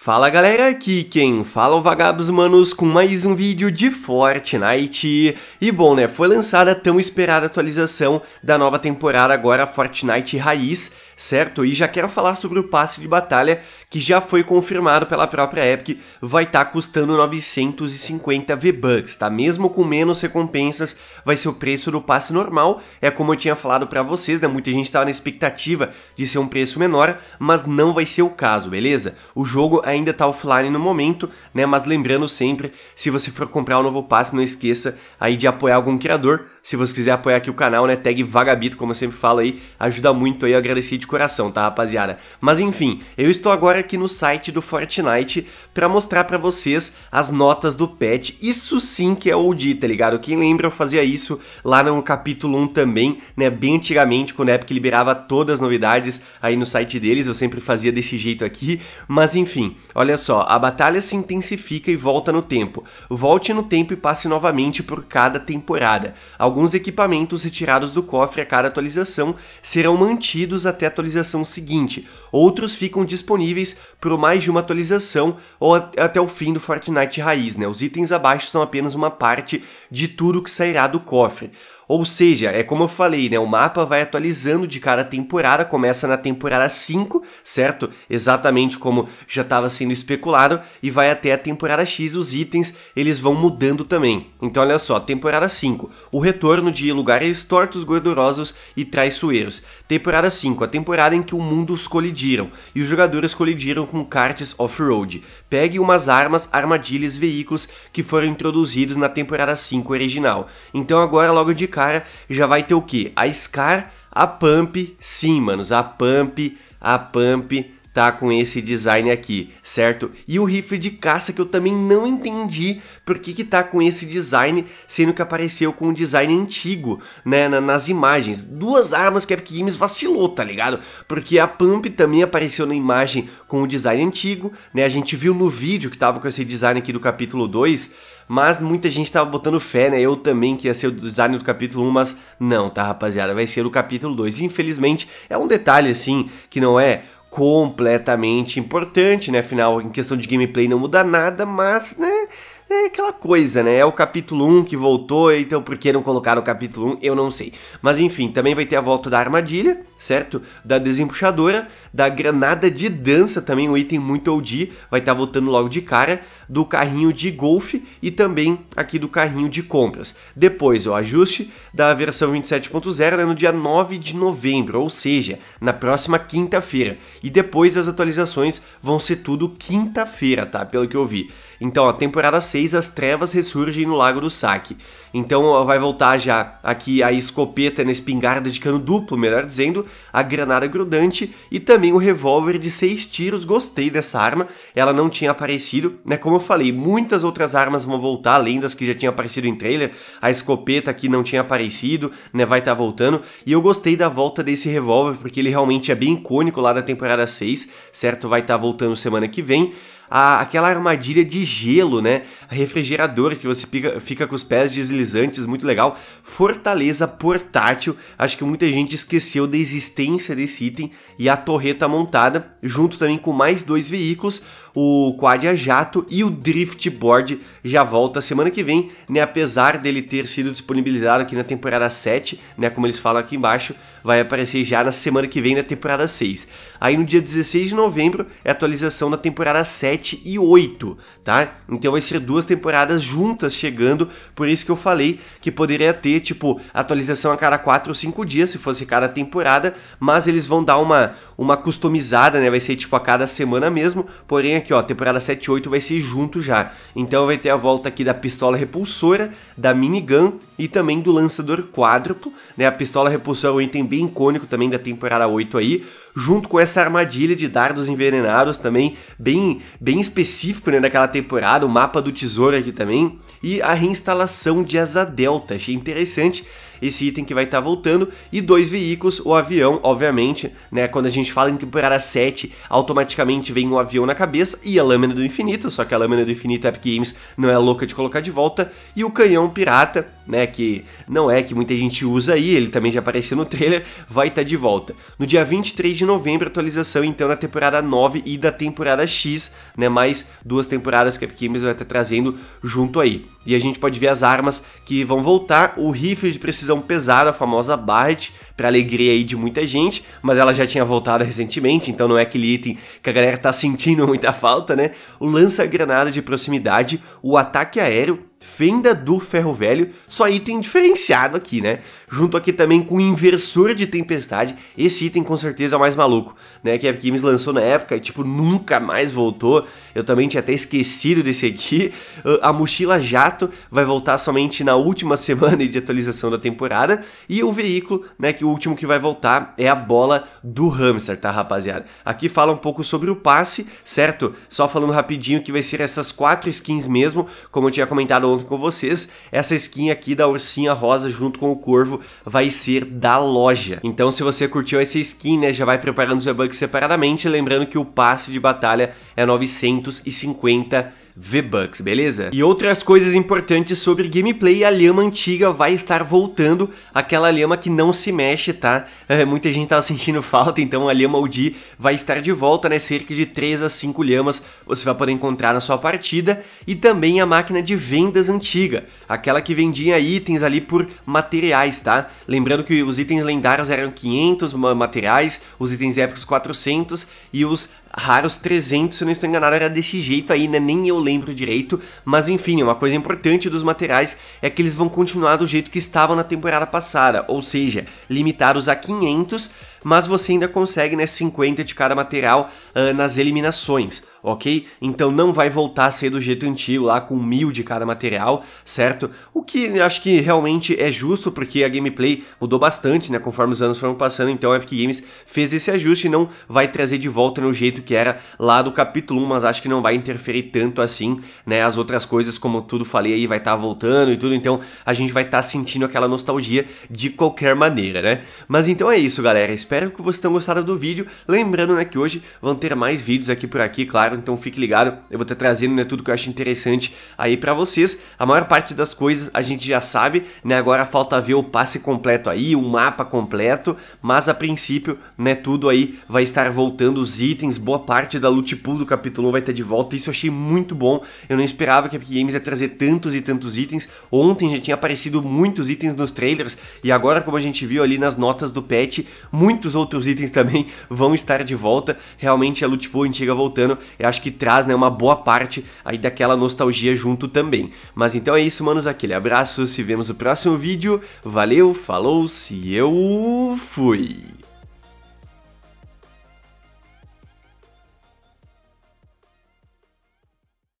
Fala galera, aqui quem fala é o Vagabos Manos com mais um vídeo de Fortnite. E bom, né, foi lançada a tão esperada atualização da nova temporada agora Fortnite Raiz, certo? E já quero falar sobre o passe de batalha que já foi confirmado pela própria Epic, vai estar tá custando 950 V-Bucks, tá? Mesmo com menos recompensas, vai ser o preço do passe normal. É como eu tinha falado para vocês, né? Muita gente estava na expectativa de ser um preço menor, mas não vai ser o caso, beleza? O jogo ainda tá offline no momento, né? Mas lembrando sempre, se você for comprar o um novo passe, não esqueça aí de apoiar algum criador. Se você quiser apoiar aqui o canal, né? Tag Vagabito, como eu sempre falo aí, ajuda muito aí, eu agradeci de coração, tá, rapaziada? Mas enfim, eu estou agora aqui no site do Fortnite para mostrar para vocês as notas do patch. Isso sim que é OG, tá ligado? Quem lembra eu fazia isso lá no capítulo 1 também, né? Bem antigamente, quando a Epic liberava todas as novidades aí no site deles, eu sempre fazia desse jeito aqui. Mas enfim, olha só, a batalha se intensifica e volta no tempo. Volte no tempo e passe novamente por cada temporada. Alguns equipamentos retirados do cofre a cada atualização serão mantidos até a atualização seguinte. Outros ficam disponíveis por mais de uma atualização ou até o fim do Fortnite raiz, né? Os itens abaixo são apenas uma parte de tudo que sairá do cofre. Ou seja, é como eu falei, né? O mapa vai atualizando de cada temporada, começa na temporada 5, certo? Exatamente como já estava sendo especulado, e vai até a temporada X, os itens eles vão mudando também. Então olha só, temporada 5, o retorno de lugares tortos, gordurosos e traiçoeiros. Temporada 5, a temporada em que o mundos colidiram e os jogadores colidiram com karts off-road. Pegue umas armas, armadilhas, veículos que foram introduzidos na temporada 5 original. Então agora logo de cara já vai ter o que? A Scar, a Pump, sim, manos, a Pump, a Pump tá com esse design aqui, certo? E o rifle de caça que eu também não entendi por que que tá com esse design, sendo que apareceu com um design antigo, né, nas imagens. Duas armas que a Epic Games vacilou, tá ligado? Porque a Pump também apareceu na imagem com o design antigo, né? A gente viu no vídeo que tava com esse design aqui do capítulo 2, mas muita gente tava botando fé, né? Eu também que ia ser o design do capítulo 1, mas não, tá, rapaziada? Vai ser o capítulo 2. Infelizmente, é um detalhe assim que não é completamente importante, né? Afinal, em questão de gameplay não muda nada, mas, né? É aquela coisa, né? É o capítulo 1 que voltou, então por que não colocar o capítulo 1? Eu não sei. Mas enfim, também vai ter a volta da armadilha, certo? Da desempuxadora, da granada de dança, também um item muito OG, vai estar tá voltando logo de cara, do carrinho de golfe e também aqui do carrinho de compras. Depois o ajuste da versão 27.0 né, no dia 9 de novembro, ou seja, na próxima quinta-feira. E depois as atualizações vão ser tudo quinta-feira, tá? Pelo que eu vi. Então, a temporada 6, as trevas ressurgem no Lago do Saque. Então vai voltar já aqui a escopeta na espingarda de cano duplo, melhor dizendo, a granada grudante e também o revólver de seis tiros. Gostei dessa arma, ela não tinha aparecido, né? Como eu falei, muitas outras armas vão voltar, além das que já tinham aparecido em trailer. A escopeta aqui não tinha aparecido, né? Vai estar tá voltando. E eu gostei da volta desse revólver, porque ele realmente é bem icônico lá da temporada 6, certo? Vai estar tá voltando semana que vem a, aquela armadilha de gelo, né? A refrigeradora que você fica, fica com os pés deslizantes, muito legal. Fortaleza portátil, acho que muita gente esqueceu da existência desse item. E a torreta montada, junto também com mais dois veículos, o quad a jato e o drift board já volta semana que vem, né? Apesar dele ter sido disponibilizado aqui na temporada 7, né? Como eles falam aqui embaixo, vai aparecer já na semana que vem na temporada 6. Aí no dia 16 de novembro é atualização da temporada 7 e 8, tá? Então vai ser duas temporadas juntas chegando, por isso que eu falei que poderia ter, tipo, atualização a cada 4 ou 5 dias, se fosse cada temporada, mas eles vão dar uma, uma customizada, né? Vai ser tipo a cada semana mesmo, porém aqui ó, temporada 7 e 8 vai ser junto já. Então vai ter a volta aqui da pistola repulsora, da minigun e também do lançador quádruplo, né? A pistola repulsora é um item bem icônico também da temporada 8 aí junto com essa armadilha de dardos envenenados também, bem, bem específico né, daquela temporada, o mapa do tesouro aqui também, e a reinstalação de asa delta, achei interessante. Esse item que vai estar tá voltando, e dois veículos, o avião, obviamente, né, quando a gente fala em temporada 7, automaticamente vem um avião na cabeça, e a lâmina do infinito, só que a lâmina do infinito Epic Games não é louca de colocar de volta, e o canhão pirata, né, que não é que muita gente usa aí, ele também já apareceu no trailer, vai estar tá de volta. No dia 23 de novembro, atualização então na temporada 9 e da temporada X, né, mais duas temporadas que a Epic Games vai estar tá trazendo junto aí. E a gente pode ver as armas que vão voltar, o rifle de precisão pesada, a famosa Barret, para alegria aí de muita gente, mas ela já tinha voltado recentemente, então não é aquele item que a galera tá sentindo muita falta, né? O lança-granada de proximidade, o ataque aéreo, fenda do ferro velho, só item diferenciado aqui, né? Junto aqui também com inversor de tempestade, esse item com certeza é o mais maluco, né? Que a Epic Games lançou na época e tipo nunca mais voltou. Eu também tinha até esquecido desse aqui. Ah, a mochila jato vai voltar somente na última semana de atualização da temporada e o veículo, né, que o último que vai voltar é a bola do hamster, tá, rapaziada? Aqui fala um pouco sobre o passe, certo? Só falando rapidinho que vai ser essas quatro skins mesmo, como eu tinha comentado ontem com vocês, essa skin aqui da ursinha rosa junto com o corvo vai ser da loja. Então se você curtiu essa skin, né, já vai preparando os V-Bucks separadamente, lembrando que o passe de batalha é 950 V-Bucks, beleza? E outras coisas importantes sobre gameplay, a lhama antiga vai estar voltando, aquela lhama que não se mexe, tá? É, muita gente tava sentindo falta, então a lhama OG vai estar de volta, né? Cerca de 3 a 5 lhamas você vai poder encontrar na sua partida, e também a máquina de vendas antiga, aquela que vendia itens ali por materiais, tá? Lembrando que os itens lendários eram 500 materiais, os itens épicos 400 e os raros 300, se eu não estou enganado, era desse jeito aí, né? Nem eu lembro direito, mas enfim, uma coisa importante dos materiais é que eles vão continuar do jeito que estavam na temporada passada, ou seja, limitados a 500, mas você ainda consegue, né, 50 de cada material uh, nas eliminações ok? Então não vai voltar a ser do jeito antigo, lá com mil de cada material, certo? O que acho que realmente é justo, porque a gameplay mudou bastante, né? Conforme os anos foram passando, então a Epic Games fez esse ajuste e não vai trazer de volta no jeito que era lá do capítulo 1, mas acho que não vai interferir tanto assim, né? As outras coisas, como tudo falei aí, vai estar tá voltando e tudo, então a gente vai estar tá sentindo aquela nostalgia de qualquer maneira, né? Mas então é isso, galera. Espero que vocês tenham gostado do vídeo. Lembrando, né, que hoje vão ter mais vídeos aqui por aqui, claro, então fique ligado, eu vou estar trazendo né, tudo que eu acho interessante aí para vocês. A maior parte das coisas a gente já sabe, né? Agora falta ver o passe completo aí, o mapa completo, mas a princípio, né, tudo aí vai estar voltando os itens, boa parte da loot pool do capítulo 1 vai estar de volta. Isso eu achei muito bom. Eu não esperava que a Epic Games ia trazer tantos e tantos itens. Ontem já tinha aparecido muitos itens nos trailers e agora como a gente viu ali nas notas do patch, muitos outros itens também vão estar de volta. Realmente a loot pool antiga voltando eu acho que traz né, uma boa parte aí daquela nostalgia junto também. Mas então é isso, manos, aquele abraço, se vemos no próximo vídeo, valeu, falou, se eu fui!